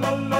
no,